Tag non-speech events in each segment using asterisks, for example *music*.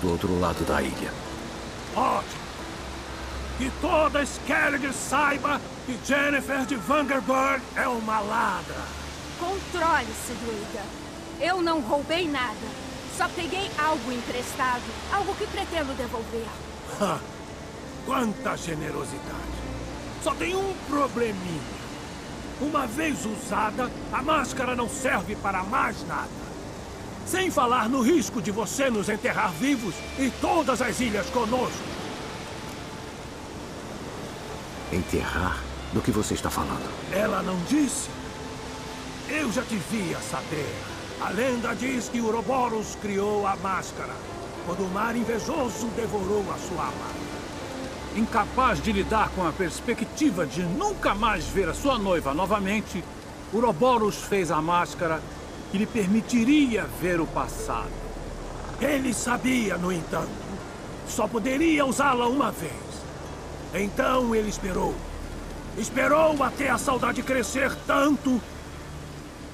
do outro lado da ilha. Ótimo. Que toda Skellige saiba que Jennifer de Vangerberg é uma ladra. Controle-se, druida. Eu não roubei nada. Só peguei algo emprestado. Algo que pretendo devolver. Quanta generosidade. Só tem um probleminha. Uma vez usada, a máscara não serve para mais nada. Sem falar no risco de você nos enterrar vivos e todas as ilhas conosco. Enterrar? Do que você está falando? Ela não disse? Eu já devia saber. A lenda diz que Ouroboros criou a máscara, quando o mar invejoso devorou a sua amada. Incapaz de lidar com a perspectiva de nunca mais ver a sua noiva novamente, Ouroboros fez a máscara que lhe permitiria ver o passado. Ele sabia, no entanto, só poderia usá-la uma vez. Então ele esperou. Esperou até a saudade crescer tanto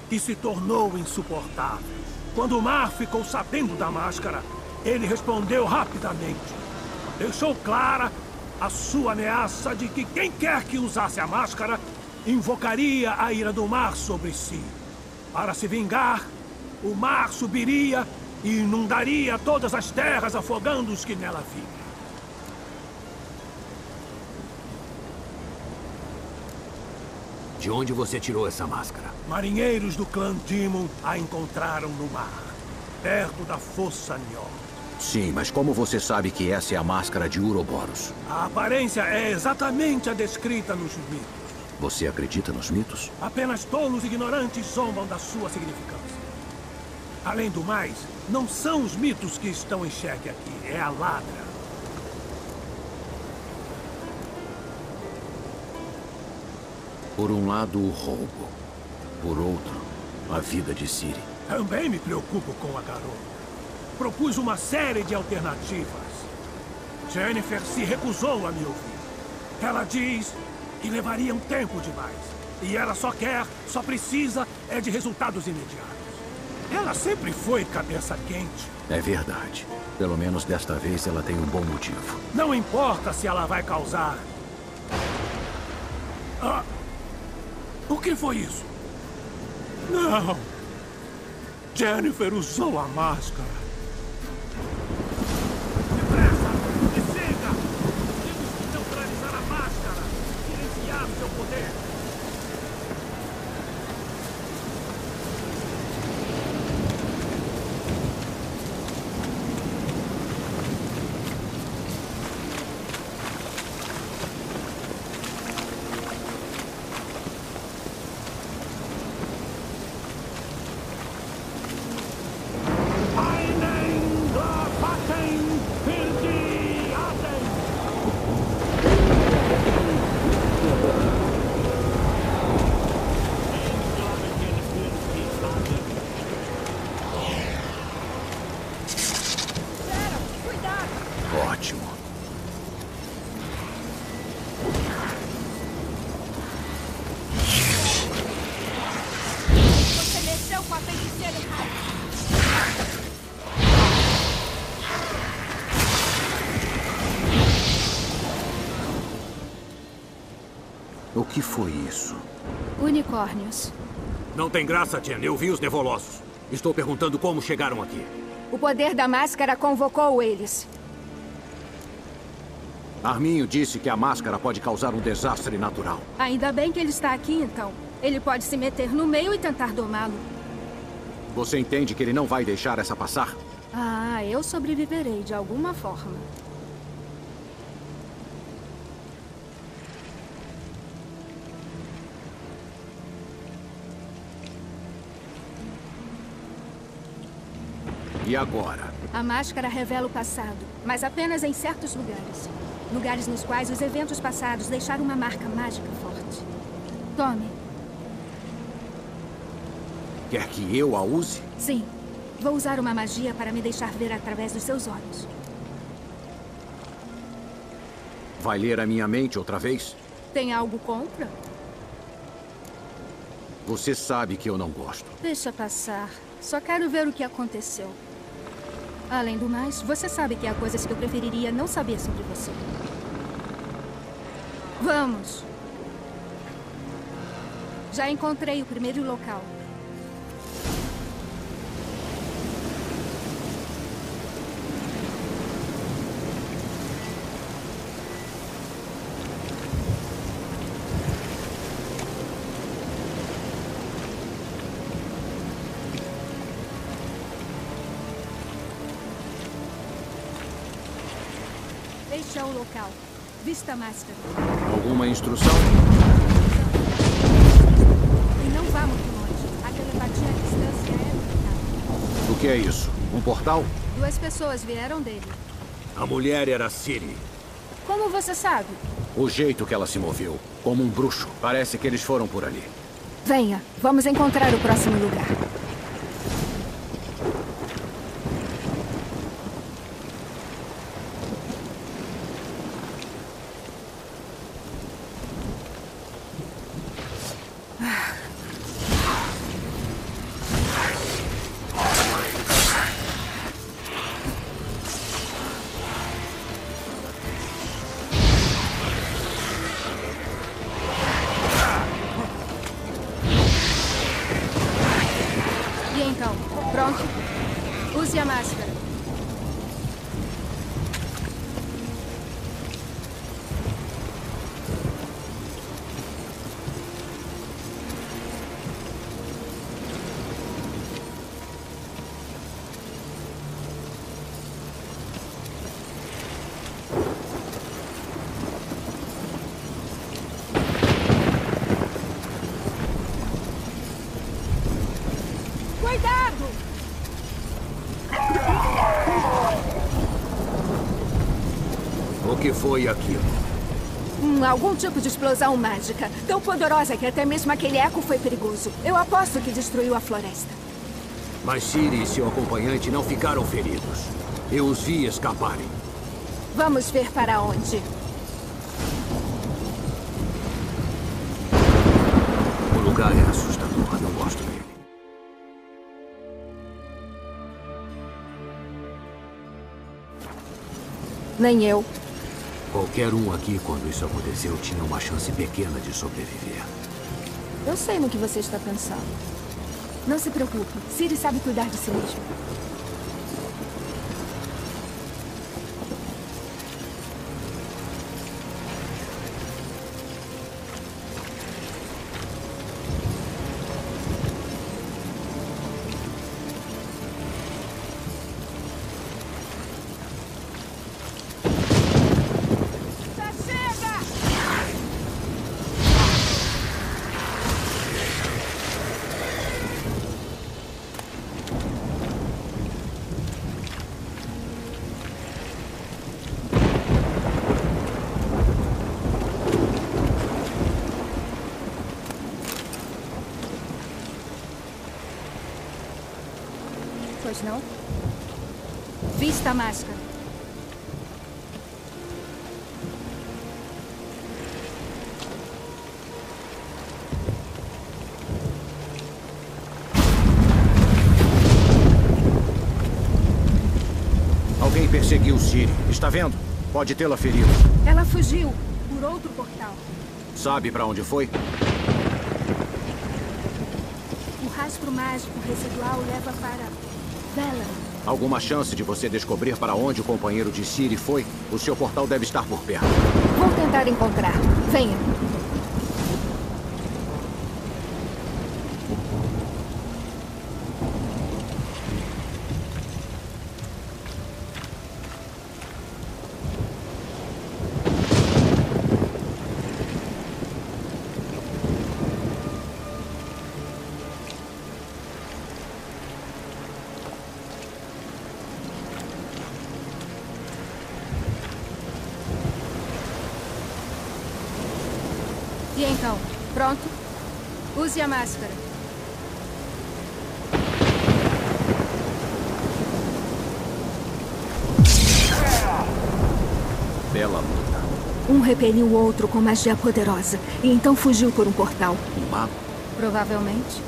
que se tornou insuportável. Quando o mar ficou sabendo da máscara, ele respondeu rapidamente. Deixou clara a sua ameaça de que quem quer que usasse a máscara invocaria a ira do mar sobre si. Para se vingar, o mar subiria e inundaria todas as terras, afogando os que nela vivem. De onde você tirou essa máscara? Marinheiros do clã Demon a encontraram no mar, perto da Fossa Njord. Sim, mas como você sabe que essa é a máscara de Uroboros? A aparência é exatamente a descrita nos mitos. Você acredita nos mitos? Apenas tolos ignorantes zombam da sua significância. Além do mais, não são os mitos que estão em xeque aqui, é a ladra. Por um lado, o roubo. Por outro, a vida de Ciri. Também me preocupo com a garota. Propus uma série de alternativas. Jennifer se recusou a me ouvir. Ela diz que levaria um tempo demais. E ela só quer, só precisa, é de resultados imediatos. Ela sempre foi cabeça quente. É verdade. Pelo menos desta vez ela tem um bom motivo. Não importa se ela vai causar. Ah, o que foi isso? Não! Jennifer usou a máscara. Foi isso? Unicórnios. Não tem graça, Jen. Eu vi os Nevolossos. Estou perguntando como chegaram aqui. O poder da máscara convocou eles. Arminho disse que a máscara pode causar um desastre natural. Ainda bem que ele está aqui, então. Ele pode se meter no meio e tentar domá-lo. Você entende que ele não vai deixar essa passar? Ah, eu sobreviverei de alguma forma. E agora? A máscara revela o passado, mas apenas em certos lugares. Lugares nos quais os eventos passados deixaram uma marca mágica forte. Tome. Quer que eu a use? Sim. Vou usar uma magia para me deixar ver através dos seus olhos. Vai ler a minha mente outra vez? Tem algo contra? Você sabe que eu não gosto. Deixa passar. Só quero ver o que aconteceu. Além do mais, você sabe que há coisas que eu preferiria não saber sobre você. Vamos. Já encontrei o primeiro local. É o local. Vista a máscara. Alguma instrução? E não vá muito longe. A telepatia à distância é limitada. O que é isso? Um portal? Duas pessoas vieram dele. A mulher era Siri. Como você sabe? O jeito que ela se moveu. Como um bruxo. Parece que eles foram por ali. Venha, vamos encontrar o próximo lugar. Foi aquilo? Hum, algum tipo de explosão mágica. Tão poderosa que até mesmo aquele eco foi perigoso. Eu aposto que destruiu a floresta. Mas Siri e seu acompanhante não ficaram feridos. Eu os vi escaparem. Vamos ver para onde. O lugar é assustador. Não gosto dele. Nem eu. Qualquer um aqui, quando isso aconteceu, tinha uma chance pequena de sobreviver. Eu sei no que você está pensando. Não se preocupe. Siri sabe cuidar de si mesmo. Não? Vista a máscara. Alguém perseguiu Siri. Está vendo? Pode tê-la ferido. Ela fugiu por outro portal. Sabe para onde foi? O rastro mágico residual leva para. Alguma chance de você descobrir para onde o companheiro de Siri foi? O seu portal deve estar por perto. Vou tentar encontrar. Venha. E então, pronto? Use a máscara. Bela luta. Um repeliu o outro com magia poderosa e então fugiu por um portal. Um mago? Provavelmente.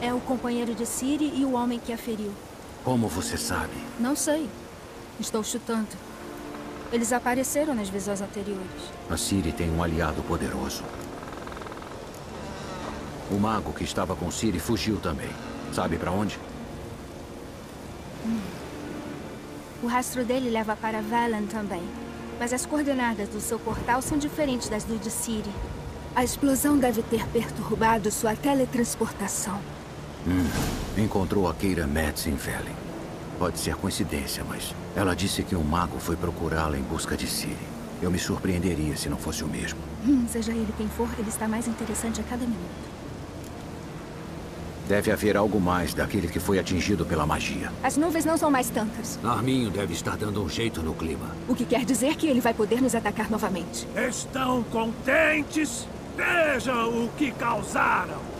É o companheiro de Ciri e o homem que a feriu. Como você sabe? Não sei. Estou chutando. Eles apareceram nas visões anteriores. A Ciri tem um aliado poderoso. O mago que estava com Ciri fugiu também. Sabe para onde? Hum. O rastro dele leva para Valen também. Mas as coordenadas do seu portal são diferentes das do de Ciri. A explosão deve ter perturbado sua teletransportação. Hum, encontrou a Keira Metz em Velen. Pode ser coincidência, mas ela disse que um mago foi procurá-la em busca de Ciri. Eu me surpreenderia se não fosse o mesmo. Hum, seja ele quem for, ele está mais interessante a cada minuto. Deve haver algo mais daquele que foi atingido pela magia. As nuvens não são mais tantas. Arminho deve estar dando um jeito no clima. O que quer dizer que ele vai poder nos atacar novamente. Estão contentes? Vejam o que causaram!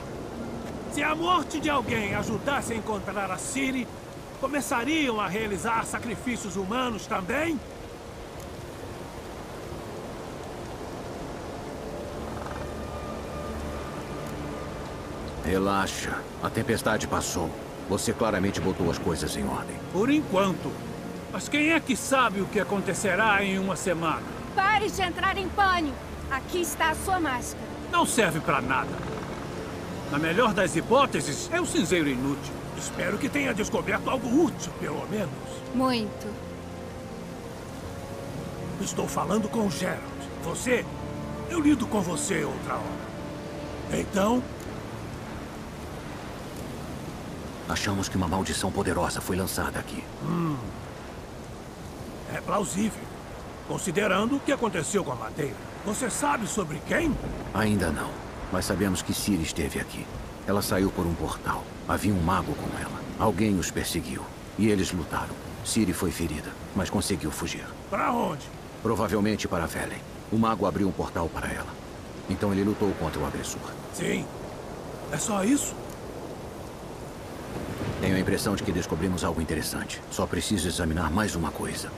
Se a morte de alguém ajudasse a encontrar a Ciri, começariam a realizar sacrifícios humanos também? Relaxa. A tempestade passou. Você claramente botou as coisas em ordem. Por enquanto. Mas quem é que sabe o que acontecerá em uma semana? Pare de entrar em pânico. Aqui está a sua máscara. Não serve para nada. Na melhor das hipóteses, é um cinzeiro inútil. Espero que tenha descoberto algo útil, pelo menos. Muito. Estou falando com o Gerald. Você? Eu lido com você outra hora. Então, Achamos que uma maldição poderosa foi lançada aqui. Hum. É plausível. Considerando o que aconteceu com a madeira. Você sabe sobre quem? Ainda não. Mas sabemos que Ciri esteve aqui. Ela saiu por um portal. Havia um mago com ela. Alguém os perseguiu. E eles lutaram. Ciri foi ferida, mas conseguiu fugir. Para onde? Provavelmente para Velen. O mago abriu um portal para ela. Então ele lutou contra o agressor. Sim. É só isso? Tenho a impressão de que descobrimos algo interessante. Só preciso examinar mais uma coisa.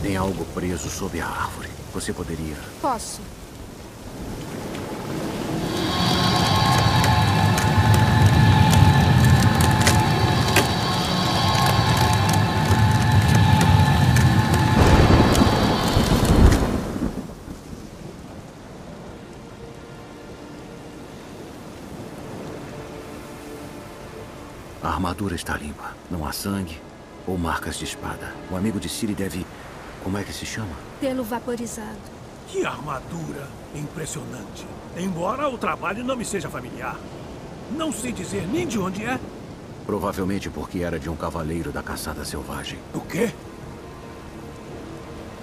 Tem algo preso sob a árvore. Você poderia... Posso. Está limpa. Não há sangue ou marcas de espada. O amigo de Ciri deve... Como é que se chama? Tê-lo vaporizado. Que armadura impressionante. Embora o trabalho não me seja familiar. Não sei dizer nem de onde é. Provavelmente porque era de um cavaleiro da caçada selvagem. O quê?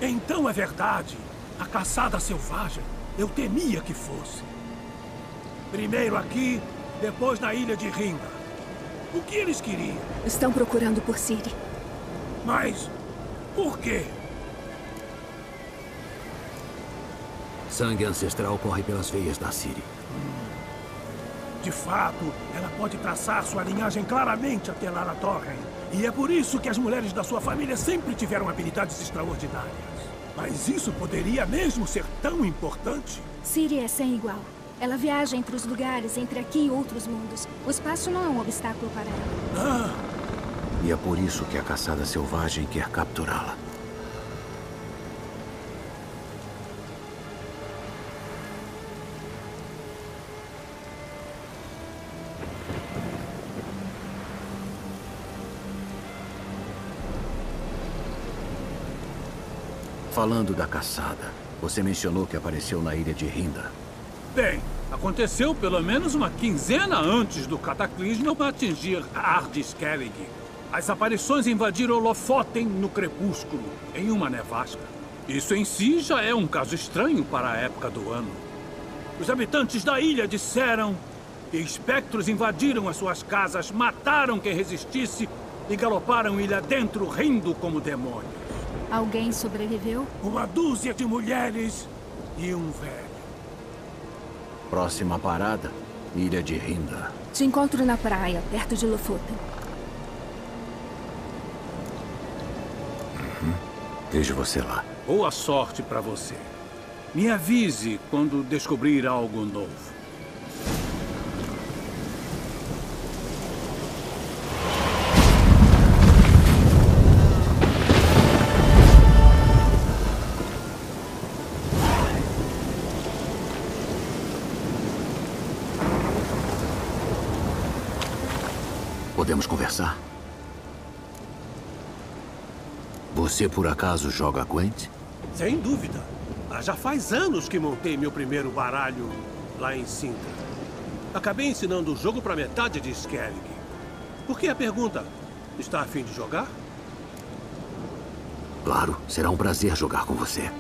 Então é verdade. A caçada selvagem. Eu temia que fosse. Primeiro aqui, depois na ilha de Ringa. O que eles queriam? Estão procurando por Ciri. Mas... por quê? Sangue ancestral corre pelas veias da Ciri. De fato, ela pode traçar sua linhagem claramente até Lara Torren. E é por isso que as mulheres da sua família sempre tiveram habilidades extraordinárias. Mas isso poderia mesmo ser tão importante? Ciri é sem igual. Ela viaja entre os lugares, entre aqui e outros mundos. O espaço não é um obstáculo para ela. Ah! E é por isso que a caçada selvagem quer capturá-la. Falando da caçada, você mencionou que apareceu na ilha de Rinda. Bem, aconteceu pelo menos uma quinzena antes do cataclismo atingir Ardiskellig. As aparições invadiram Lofoten no crepúsculo, em uma nevasca. Isso em si já é um caso estranho para a época do ano. Os habitantes da ilha disseram que espectros invadiram as suas casas, mataram quem resistisse e galoparam ilha dentro, rindo como demônios. Alguém sobreviveu? Uma dúzia de mulheres e um velho. Próxima parada, Ilha de Rinda. Te encontro na praia, perto de Lofoten. Uhum. Vejo você lá. Boa sorte para você. Me avise quando descobrir algo novo. Podemos conversar? Você por acaso joga Gwent? Sem dúvida. Ah, já faz anos que montei meu primeiro baralho lá em Sintra. Acabei ensinando o jogo para metade de Skellig. Por que a pergunta? Está a fim de jogar? Claro, será um prazer jogar com você.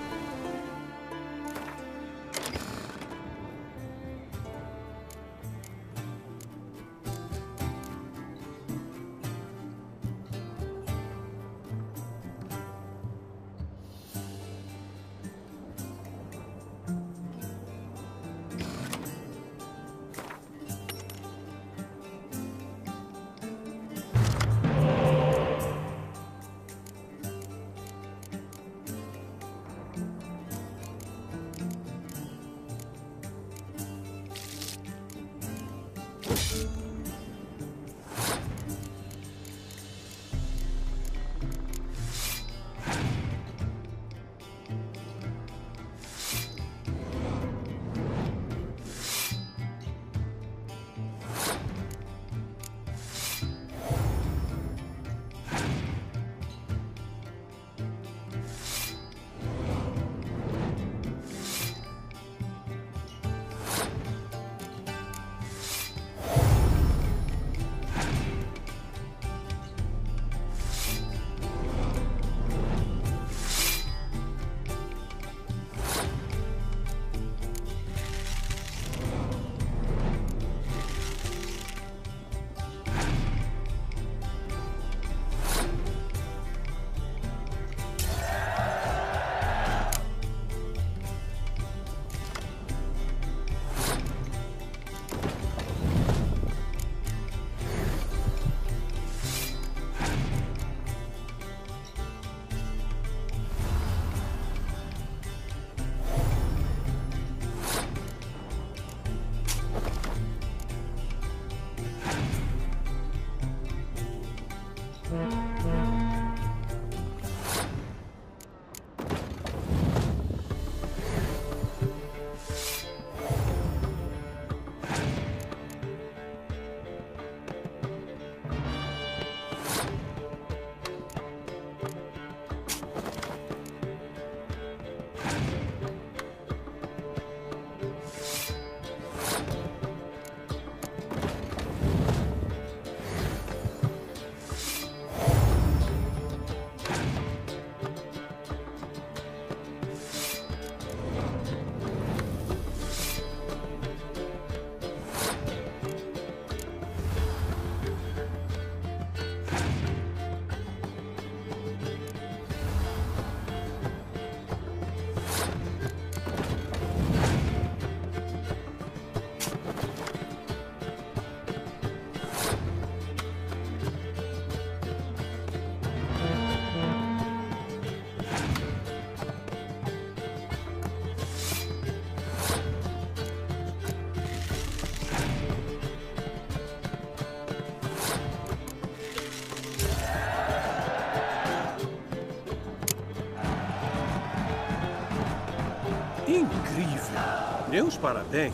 Parabéns.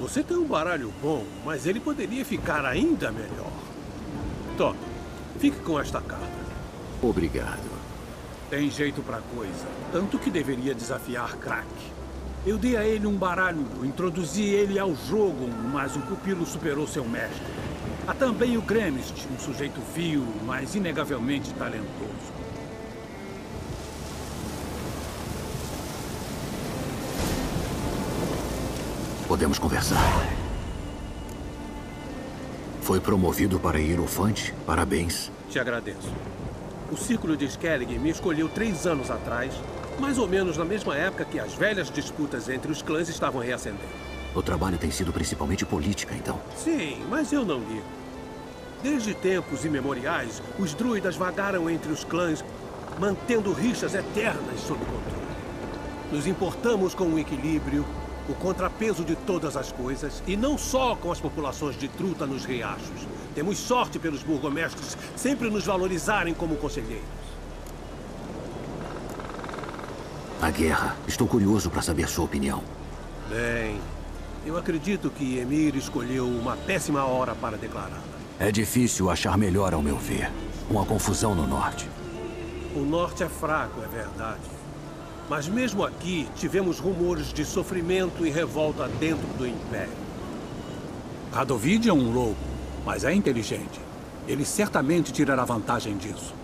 Você tem um baralho bom, mas ele poderia ficar ainda melhor. Tome, fique com esta carta. Obrigado. Tem jeito pra coisa. Tanto que deveria desafiar Crack. Eu dei a ele um baralho, introduzi ele ao jogo, mas o pupilo superou seu mestre. Há também o Gremist, um sujeito vil, mas inegavelmente talentoso. Podemos conversar. Foi promovido para Hierofante? Parabéns. Te agradeço. O Círculo de Skellig me escolheu três anos atrás, mais ou menos na mesma época que as velhas disputas entre os clãs estavam reacendendo. O trabalho tem sido principalmente política, então. Sim, mas eu não ligo. Desde tempos imemoriais, os druidas vagaram entre os clãs mantendo rixas eternas sob controle. Nos importamos com o equilíbrio, o contrapeso de todas as coisas, e não só com as populações de truta nos riachos. Temos sorte pelos burgomestres sempre nos valorizarem como conselheiros. A guerra. Estou curioso para saber sua opinião. Bem, eu acredito que Emir escolheu uma péssima hora para declará-la. É difícil achar melhor ao meu ver. Uma confusão no norte. O norte é fraco, é verdade. Mas mesmo aqui, tivemos rumores de sofrimento e revolta dentro do Império. Radovid é um louco, mas é inteligente. Ele certamente tirará vantagem disso.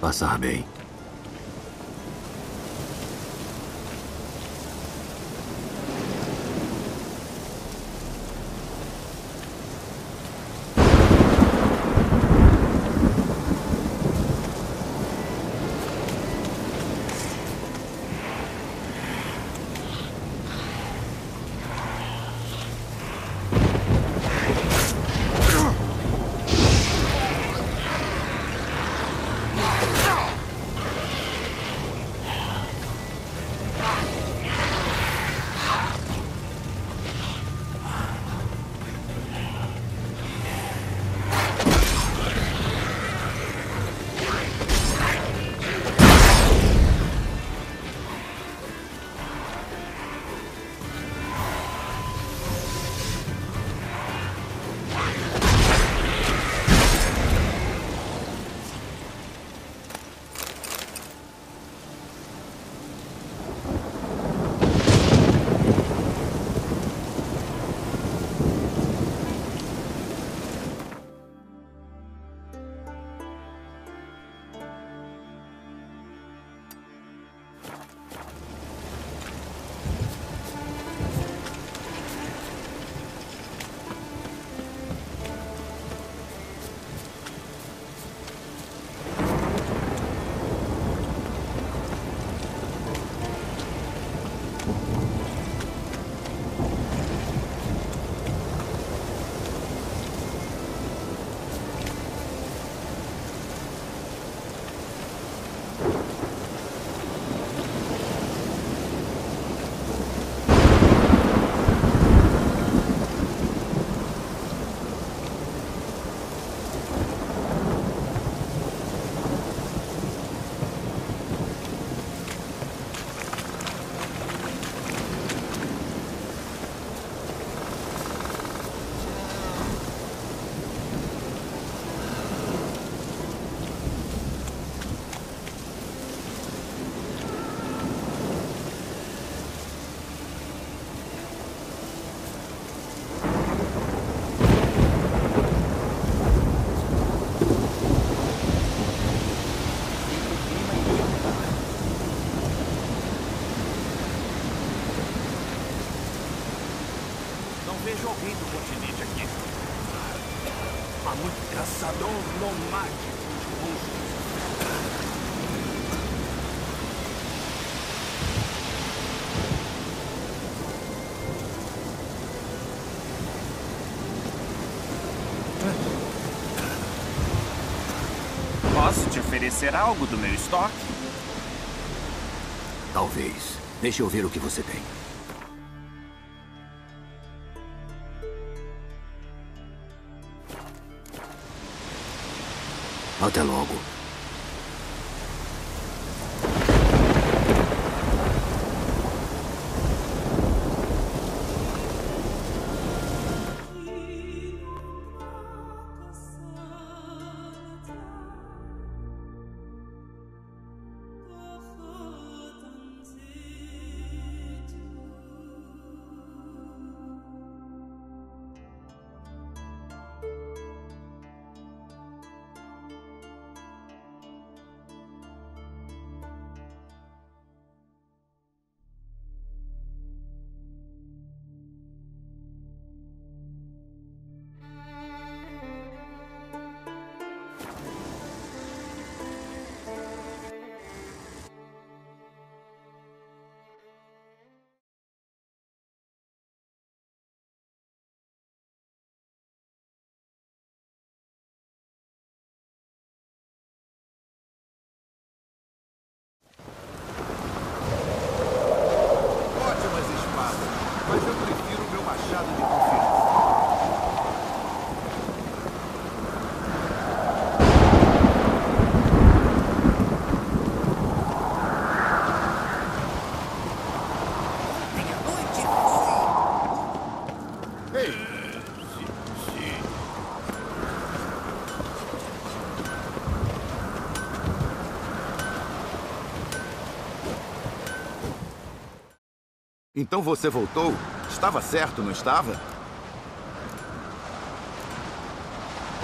Passar bem. Oferecer algo do meu estoque? Talvez. Deixe eu ver o que você tem. Até logo. Então você voltou? Estava certo, não estava?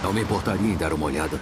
Não me importaria em dar uma olhada.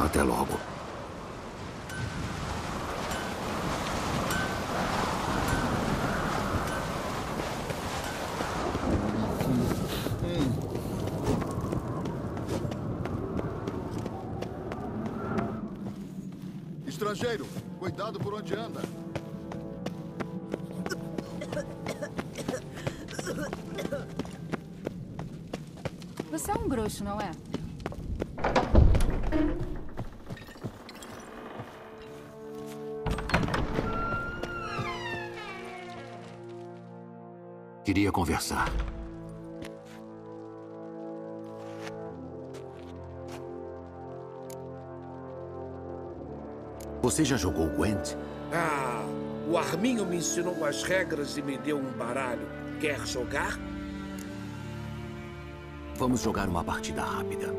Até logo. Estrangeiro, cuidado por onde anda. Você é um bruxo, não é? Queria conversar. Você já jogou Gwent? Ah, o Arminho me ensinou as regras e me deu um baralho. Quer jogar? Vamos jogar uma partida rápida.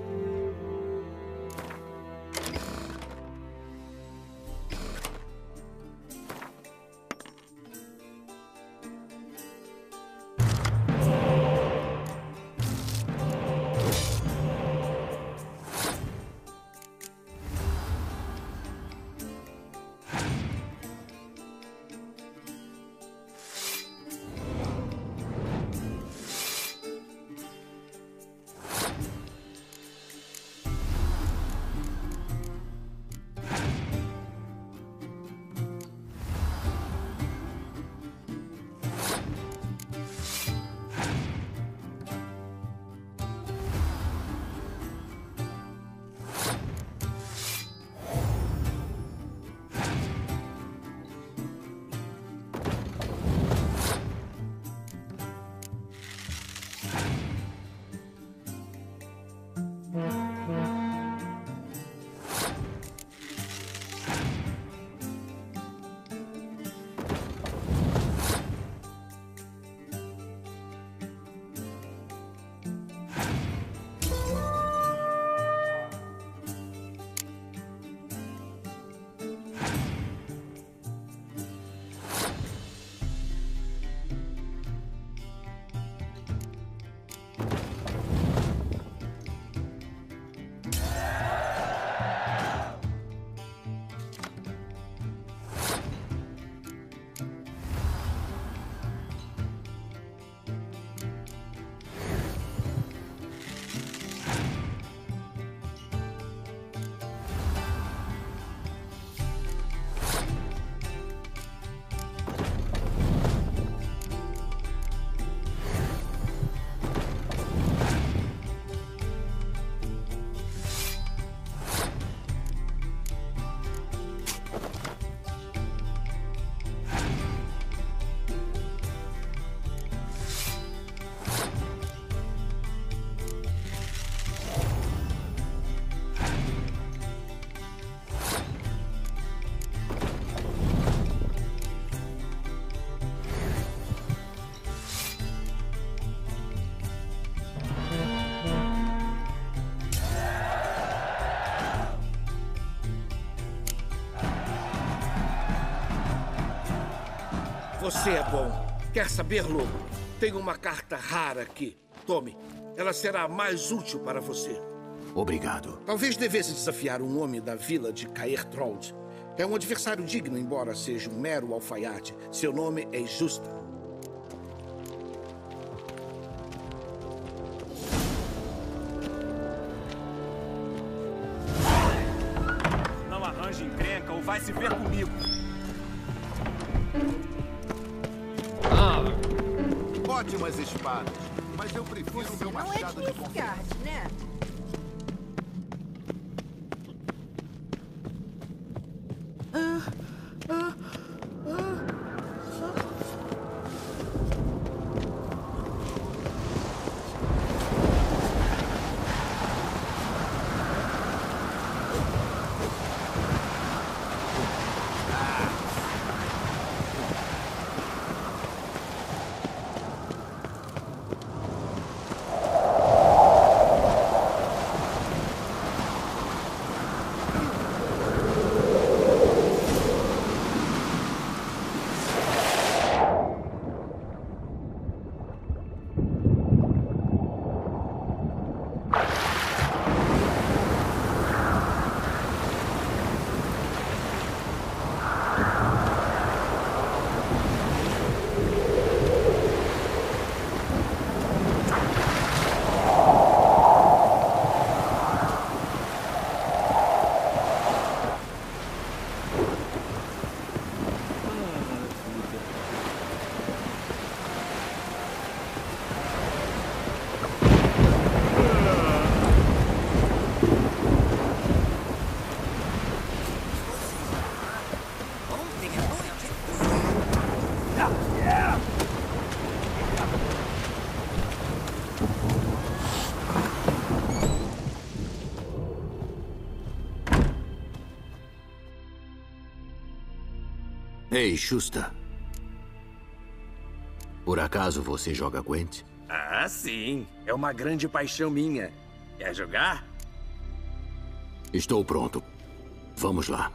Você é bom. Quer saber, lobo? Tenho uma carta rara aqui. Tome. Ela será mais útil para você. Obrigado. Talvez devesse desafiar um homem da vila de Caer Trold. É um adversário digno, embora seja um mero alfaiate. Seu nome é Justa. Não arranje encrenca ou vai se ver comigo. Ótimas espadas. Mas eu prefiro o meu é machado de Nilfgaard, né? Ei, Schuster. Por acaso você joga Gwent? Ah, sim. É uma grande paixão minha. Quer jogar? Estou pronto. Vamos lá.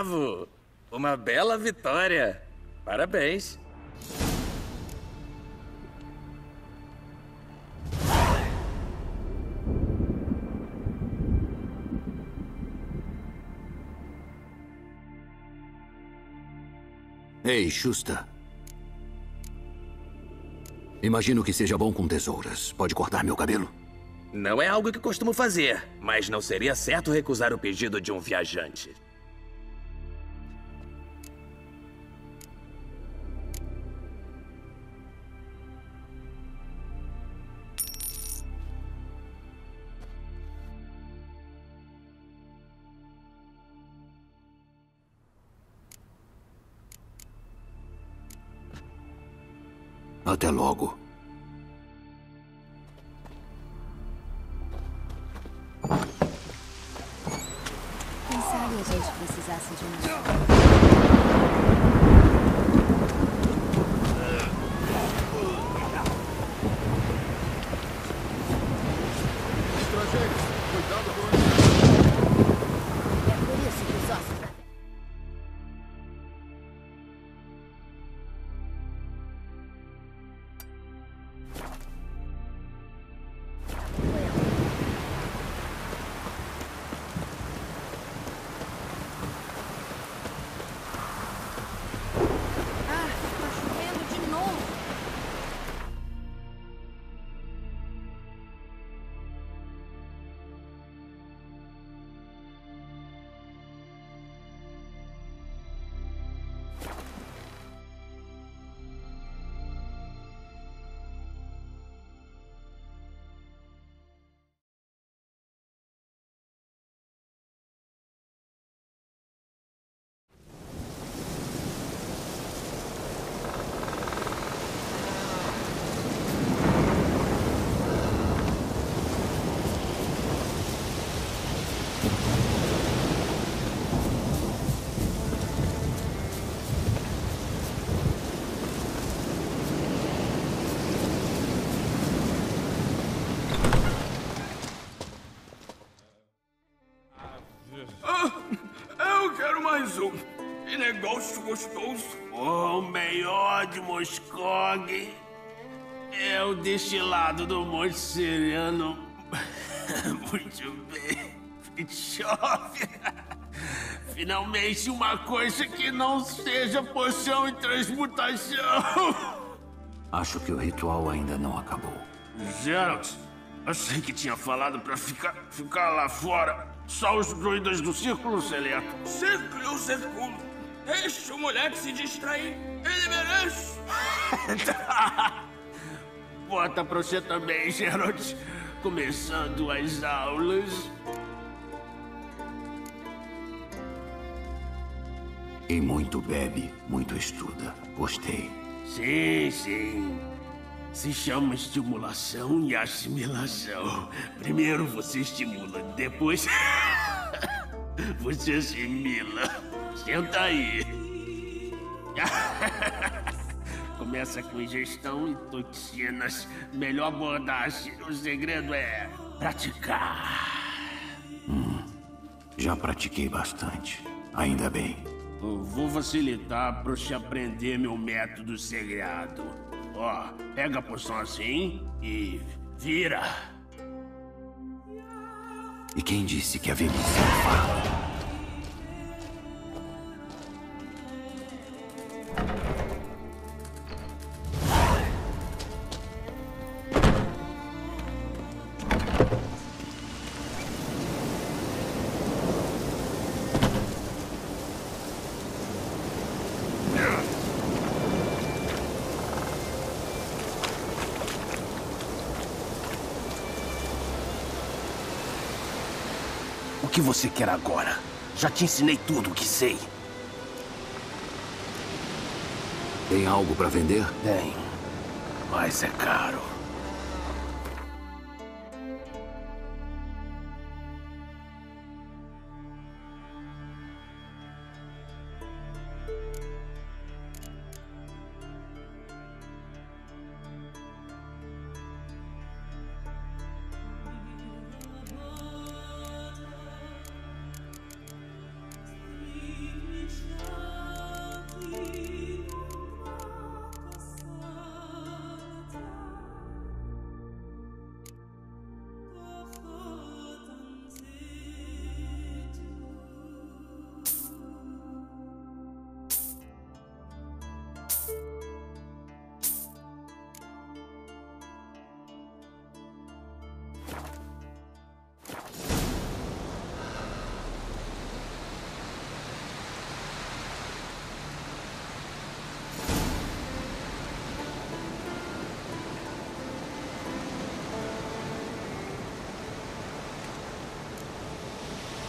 Bravo! Uma bela vitória. Parabéns. Ei, Schuster. Imagino que seja bom com tesouras. Pode cortar meu cabelo? Não é algo que costumo fazer, mas não seria certo recusar o pedido de um viajante. Até logo. Pensaria a gente precisasse de um... gostoso. O melhor de Moscog é o destilado do Monte Sereno. *laughs* Muito bem. Chove. Finalmente uma coisa que não seja poção e transmutação. Acho que o ritual ainda não acabou. Geralt, achei que tinha falado pra ficar, ficar lá fora. Só os druidas do Círculo Seleto. Círculo Círculo. Deixa o moleque se distrair. Ele merece. *laughs* Bota pra você também, Geralt. Começando as aulas. E muito bebe, muito estuda. Gostei. Sim, sim. Se chama estimulação e assimilação. Primeiro você estimula, depois *laughs* você assimila. Senta aí. *laughs* Começa com ingestão e toxinas. Melhor abordagem. O segredo é praticar. Já pratiquei bastante. Ainda bem. Eu vou facilitar pra você aprender meu método sagrado. Ó, pega a poção assim e vira. E quem disse que a velhice é um que você quer agora? Já te ensinei tudo o que sei. Tem algo para vender? Tem, mas é caro.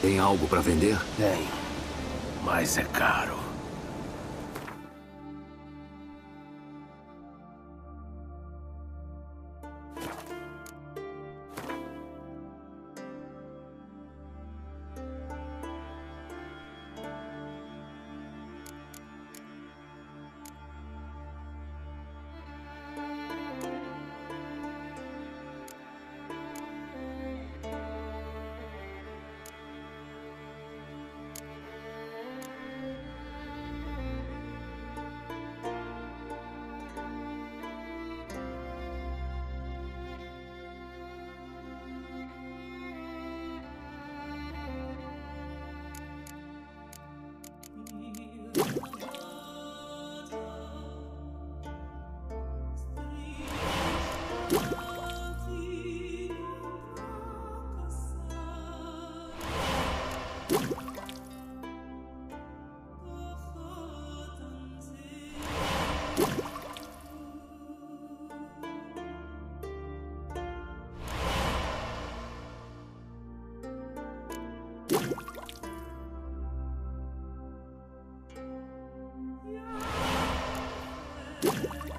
Tem algo para vender? Tem. Mas é caro. you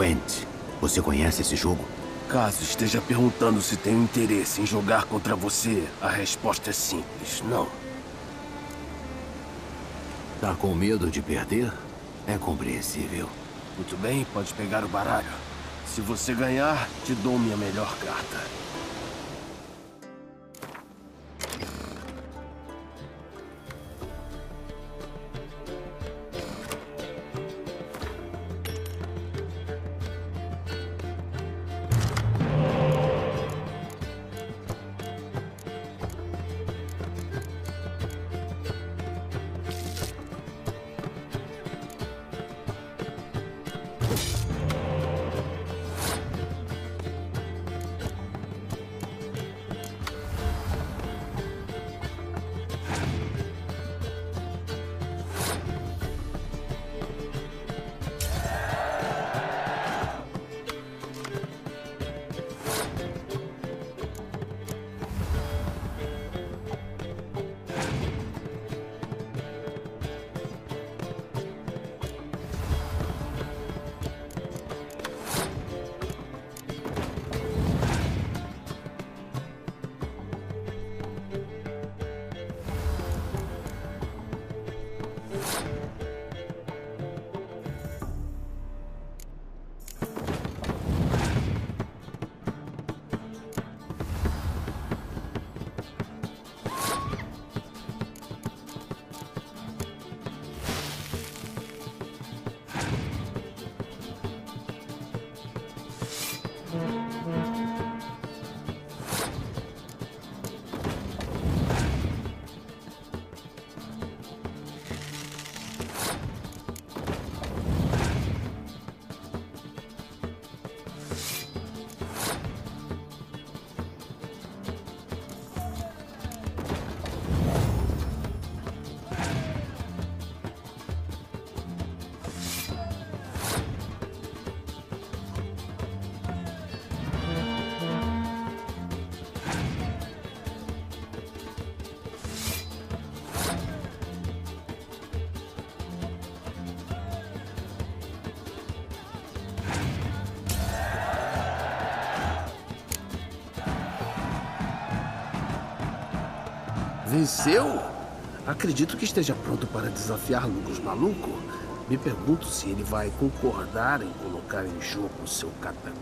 Gwent, você conhece esse jogo? Caso esteja perguntando se tenho interesse em jogar contra você, a resposta é simples, não. Tá com medo de perder? É compreensível. Muito bem, pode pegar o baralho. Se você ganhar, te dou minha melhor carta. Venceu? Acredito que esteja pronto para desafiar Lugos Maluco. Me pergunto se ele vai concordar em colocar em jogo seu Katakan.